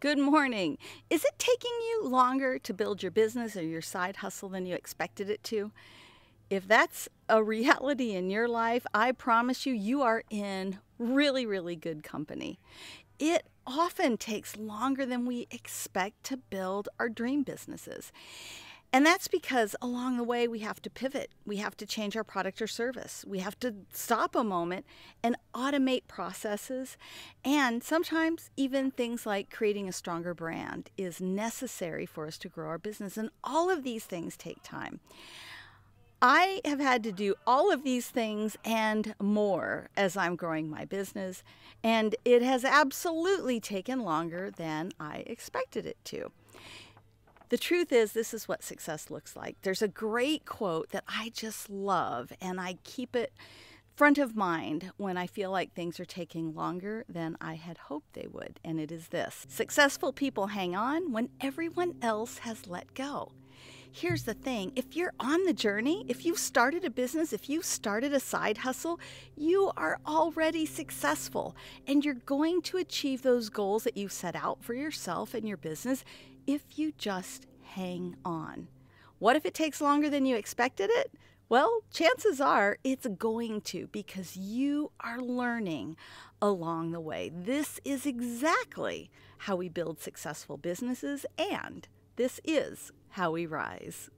Good morning. Is it taking you longer to build your business or your side hustle than you expected it to? If that's a reality in your life, I promise you, you are in really, really good company. It often takes longer than we expect to build our dream businesses. And that's because along the way, we have to pivot. We have to change our product or service. We have to stop a moment and automate processes. And sometimes, even things like creating a stronger brand is necessary for us to grow our business. And all of these things take time. I have had to do all of these things and more as I'm growing my business, and it has absolutely taken longer than I expected it to. The truth is, this is what success looks like. There's a great quote that I just love, and I keep it front of mind when I feel like things are taking longer than I had hoped they would. And it is this Successful people hang on when everyone else has let go. Here's the thing if you're on the journey, if you've started a business, if you've started a side hustle, you are already successful and you're going to achieve those goals that you've set out for yourself and your business if you just hang on. What if it takes longer than you expected it? Well, chances are it's going to because you are learning along the way. This is exactly how we build successful businesses, and this is how we rise.